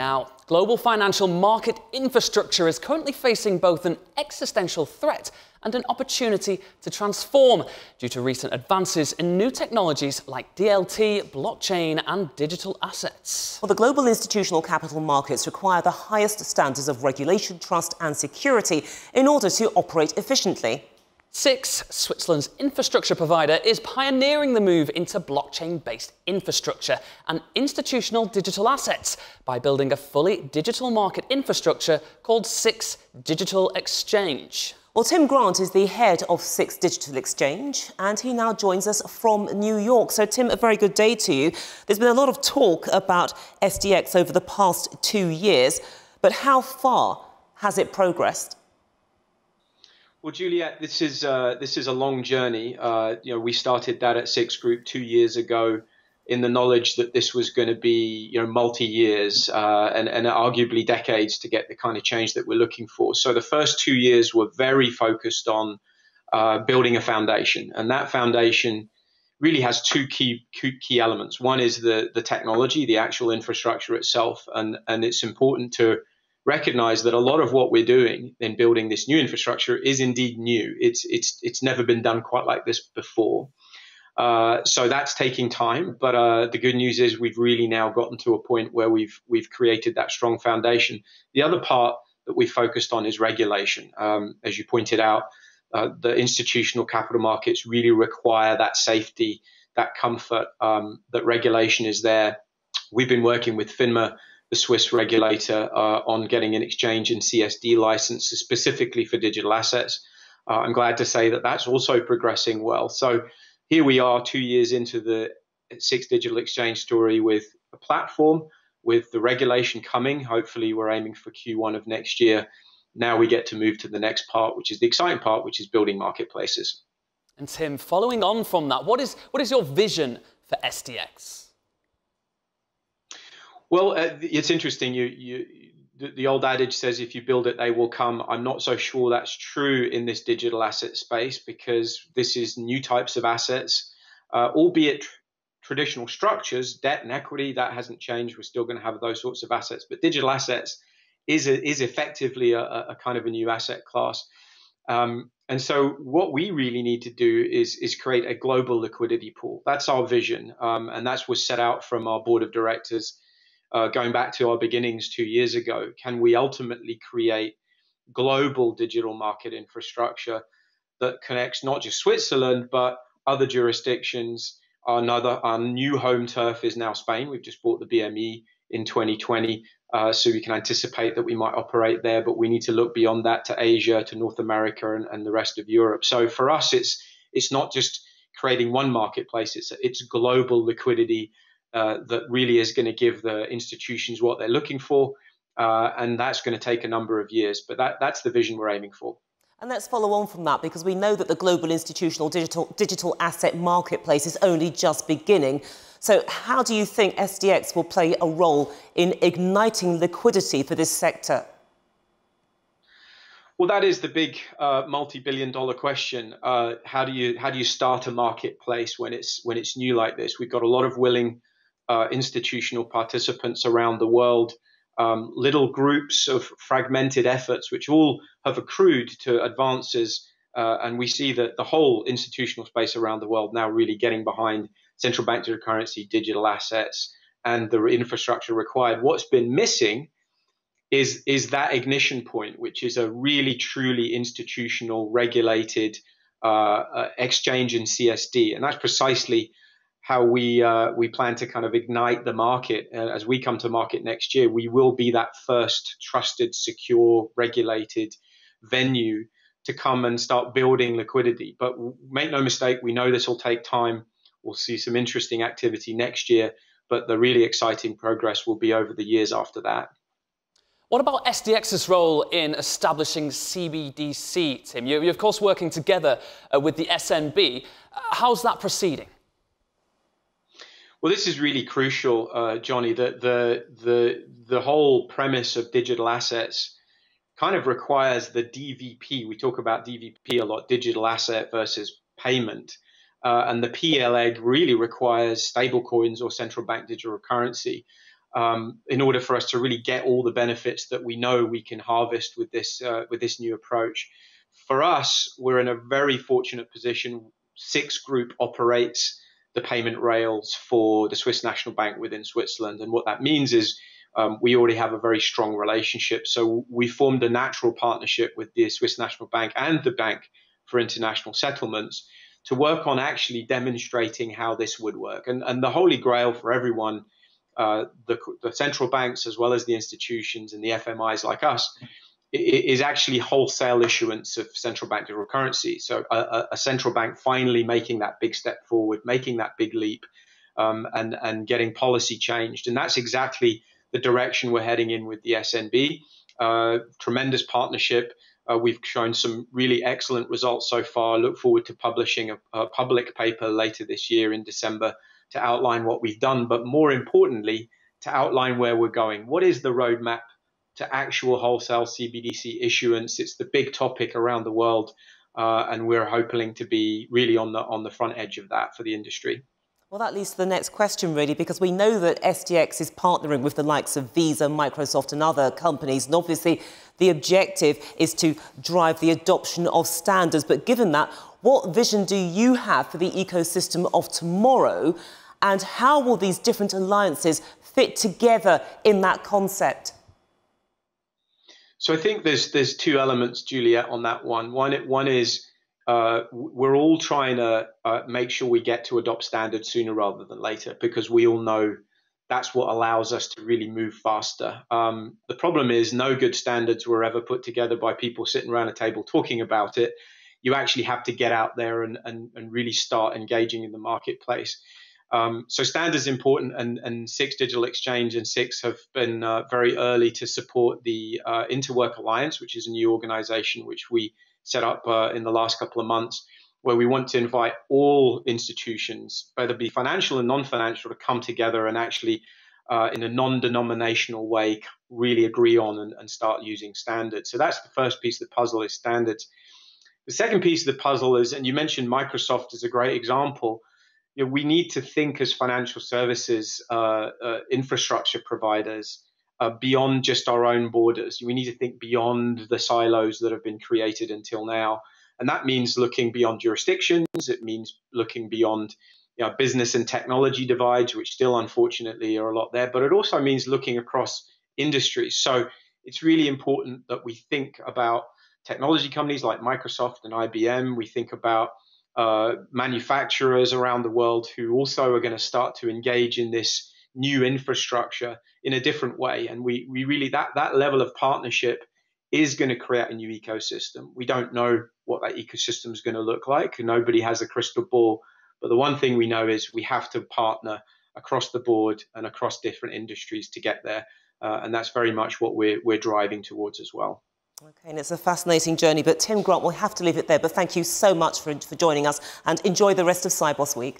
Now, global financial market infrastructure is currently facing both an existential threat and an opportunity to transform due to recent advances in new technologies like DLT, blockchain, and digital assets. Well, the global institutional capital markets require the highest standards of regulation, trust, and security in order to operate efficiently. SIX, Switzerland's infrastructure provider, is pioneering the move into blockchain based infrastructure and institutional digital assets by building a fully digital market infrastructure called SIX Digital Exchange. Well, Tim Grant is the head of SIX Digital Exchange, and he now joins us from New York. So, Tim, a very good day to you. There's been a lot of talk about SDX over the past two years, but how far has it progressed? Well, Juliet, this is uh, this is a long journey. Uh, you know, we started that at SIX Group two years ago, in the knowledge that this was going to be you know multi years uh, and, and arguably decades to get the kind of change that we're looking for. So the first two years were very focused on uh, building a foundation, and that foundation really has two key key elements. One is the the technology, the actual infrastructure itself, and and it's important to recognize that a lot of what we're doing in building this new infrastructure is indeed new. It's it's it's never been done quite like this before. Uh, so that's taking time, but uh, the good news is we've really now gotten to a point where we've we've created that strong foundation. The other part that we focused on is regulation. Um, as you pointed out, uh, the institutional capital markets really require that safety, that comfort, um, that regulation is there. We've been working with FINMA the Swiss regulator uh, on getting an exchange and CSD license specifically for digital assets. Uh, I'm glad to say that that's also progressing well. So here we are, two years into the SIX Digital Exchange story with a platform, with the regulation coming. Hopefully, we're aiming for Q1 of next year. Now we get to move to the next part, which is the exciting part, which is building marketplaces. And Tim, following on from that, what is what is your vision for SDX? Well, uh, it's interesting. You, you, the, the old adage says, if you build it, they will come. I'm not so sure that's true in this digital asset space because this is new types of assets, uh, albeit traditional structures, debt and equity, that hasn't changed. We're still going to have those sorts of assets, but digital assets is a, is effectively a, a, kind of a new asset class. Um, and so, what we really need to do is is create a global liquidity pool. That's our vision, um, and that's was set out from our board of directors uh, going back to our beginnings two years ago, can we ultimately create global digital market infrastructure that connects not just Switzerland but other jurisdictions? Another our new home turf is now Spain. We've just bought the BME in 2020, uh, so we can anticipate that we might operate there. But we need to look beyond that to Asia, to North America, and, and the rest of Europe. So for us, it's it's not just creating one marketplace; it's it's global liquidity uh, that really is going to give the institutions what they're looking for. Uh, and that's going to take a number of years. But that, that's the vision we're aiming for. And let's follow on from that because we know that the global institutional digital, digital asset marketplace is only just beginning. So, how do you think SDX will play a role in igniting liquidity for this sector? Well, that is the big uh, multi-billion-dollar question. Uh, how do you how do you start a marketplace when it's when it's new like this? We've got a lot of willing uh, institutional participants around the world, um, little groups of fragmented efforts, which all have accrued to advances. Uh, and we see that the whole institutional space around the world now really getting behind central bank digital currency, digital assets, and the infrastructure required. What's been missing is is that ignition point, which is a really truly institutional, regulated uh, uh exchange in CSD, and that's precisely how we uh, we plan to kind of ignite the market uh, as we come to market next year. We will be that first trusted, secure, regulated venue to come and start building liquidity. But make no mistake, we know this will take time. We'll see some interesting activity next year, but the really exciting progress will be over the years after that. What about SDX's role in establishing CBDC, Tim? You're, of course, working together uh, with the SNB. Uh, how's that proceeding? Well, this is really crucial, uh, Johnny. The, the the the whole premise of digital assets kind of requires the DVP. We talk about DVP a lot, digital asset versus payment, uh, and the P leg really requires stablecoins or central bank digital currency. um, in order for us to really get all the benefits that we know we can harvest with this uh, with this new approach. For us, we're in a very fortunate position. Six Group operates the payment rails for the Swiss National Bank within Switzerland, and what that means is um, we already have a very strong relationship. So we formed a natural partnership with the Swiss National Bank and the Bank for International Settlements to work on actually demonstrating how this would work. And, and the holy grail for everyone uh, the, the, central banks as well as the institutions and the FMIs like us is actually wholesale issuance of central bank digital currency. So a, a, central bank finally making that big step forward, making that big leap, um, and and getting policy changed, and that's exactly the direction we're heading in with the SNB. Uh, tremendous partnership. Uh, we've shown some really excellent results so far. Look forward to publishing a, a public paper later this year in December to outline what we've done, but more importantly, to outline where we're going. What is the roadmap to actual wholesale CBDC issuance? It's the big topic around the world, uh, and we're hoping to be really on the on the front edge of that for the industry. Well, that leads to the next question, really, because we know that SDX is partnering with the likes of Visa, Microsoft, and other companies. And obviously, the objective is to drive the adoption of standards. But given that, what vision do you have for the ecosystem of tomorrow? And how will these different alliances fit together in that concept? So I think there's there's two elements, Juliet, on that one. One one is uh, we're all trying to uh, make sure we get to adopt standards sooner rather than later because we all know that's what allows us to really move faster. Um, the problem is no good standards were ever put together by people sitting around a table talking about it. You actually have to get out there and, and, and really start engaging in the marketplace. Um, so standards important, and, and SIX Digital Exchange and SIX have been uh, very early to support the uh, Interwork Alliance, which is a new organization which we set up uh, in the last couple of months, where we want to invite all institutions, whether it be financial and non-financial, to come together and actually, uh, in a non-denominational way, really agree on and, and start using standards. So that's the first piece of the puzzle is standards. The second piece of the puzzle is, and you mentioned Microsoft as a great example you know, we need to think as financial services uh, uh, infrastructure providers uh, beyond just our own borders. We need to think beyond the silos that have been created until now. And that means looking beyond jurisdictions. It means looking beyond you know, business and technology divides, which still unfortunately are a lot there. But it also means looking across industries. So it's really important that we think about technology companies like Microsoft and IBM. We think about uh, manufacturers around the world who also are going to start to engage in this new infrastructure in a different way. And we, we really, that, that level of partnership is going to create a new ecosystem. We don't know what that ecosystem is going to look like. Nobody has a crystal ball. But the one thing we know is we have to partner across the board and across different industries to get there. Uh, and that's very much what we're, we're driving towards as well. Okay, and it's a fascinating journey, but Tim Grant, we'll have to leave it there. But thank you so much for, for joining us and enjoy the rest of Sibos Week.